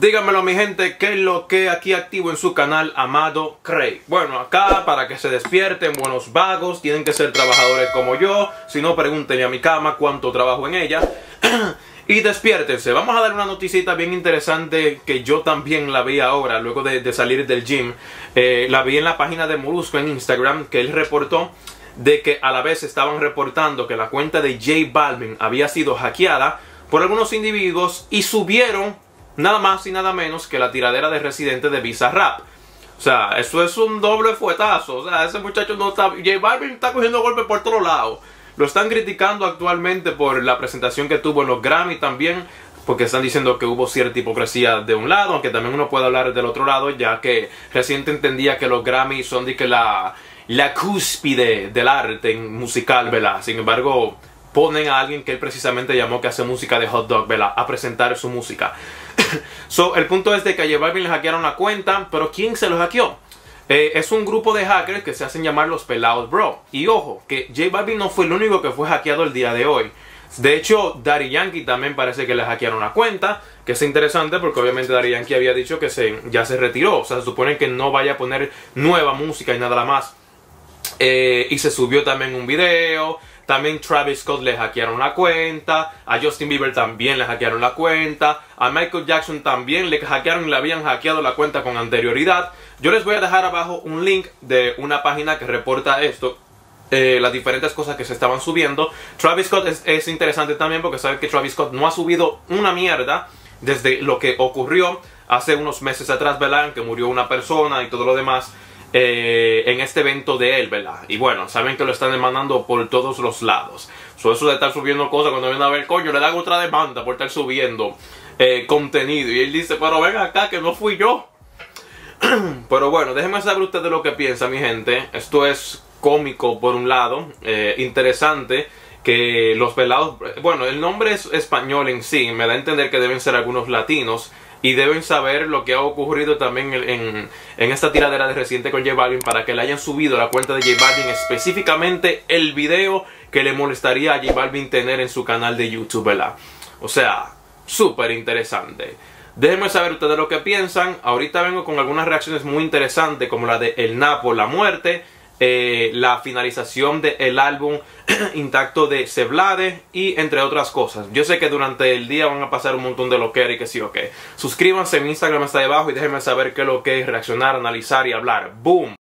Díganmelo mi gente, ¿qué es lo que aquí activo en su canal Amado Craig? Bueno, acá para que se despierten buenos vagos, tienen que ser trabajadores como yo, si no pregúntenle a mi cama cuánto trabajo en ella. y despiértense, vamos a dar una noticita bien interesante que yo también la vi ahora, luego de, salir del gym. Eh, la vi en la página de Molusco en Instagram, que él reportó de que a la vez estaban reportando que la cuenta de J Balvin había sido hackeada por algunos individuos y subieron nada más y nada menos que la tiradera de Residente de Visa Rap. O sea, eso es un doble fuetazo. O sea, ese muchacho no está. J Balvin está cogiendo golpes por todos lados. Lo están criticando actualmente por la presentación que tuvo en los Grammy también. Porque están diciendo que hubo cierta hipocresía de un lado, aunque también uno puede hablar del otro lado, ya que Residente entendía que los Grammy son de que la, la cúspide del arte musical, ¿verdad? Sin embargo, ponen a alguien que él precisamente llamó que hace música de hot dog, ¿verdad? A presentar su música. el punto es de que a J Balvin le hackearon la cuenta, pero ¿quién se lo hackeó? Eh, es un grupo de hackers que se hacen llamar los pelados bro. Y ojo, que J Balvin no fue el único que fue hackeado el día de hoy. De hecho, Daddy Yankee también parece que le hackearon la cuenta, que es interesante porque obviamente Daddy Yankee había dicho que se, ya se retiró, o sea, se supone que no vaya a poner nueva música y nada más. Eh, y se subió también un video, también Travis Scott le hackearon la cuenta, a Justin Bieber también le hackearon la cuenta, a Michael Jackson también le hackearon y le habían hackeado la cuenta con anterioridad. Yo les voy a dejar abajo un link de una página que reporta esto. Eh, las diferentes cosas que se estaban subiendo. Travis Scott es, interesante también porque sabe que Travis Scott no ha subido una mierda desde lo que ocurrió hace unos meses atrás, ¿verdad? Que murió una persona y todo lo demás. Eh, en este evento de él, ¿verdad? Y bueno, saben que lo están demandando por todos los lados. So, eso de estar subiendo cosas cuando viene a ver, coño, le dan otra demanda por estar subiendo eh, contenido. Y él dice, pero ven acá, que no fui yo. pero bueno, déjenme saber ustedes lo que piensan, mi gente. Esto es cómico por un lado, eh, interesante que los velados, bueno, el nombre es español en sí, me da a entender que deben ser algunos latinos y deben saber lo que ha ocurrido también en, esta tiradera de reciente con J Balvin para que le hayan subido la cuenta de J Balvin específicamente el video que le molestaría a J Balvin tener en su canal de YouTube, ¿verdad? O sea, súper interesante. Déjenme saber ustedes lo que piensan. Ahorita vengo con algunas reacciones muy interesantes como la de El Napo, la muerte eh, la finalización del álbum intacto de Seblade y entre otras cosas. Yo sé que durante el día van a pasar un montón de lo que y que sí o que. Suscríbanse, mi Instagram está debajo y déjenme saber qué es lo que es reaccionar, analizar y hablar. ¡Boom!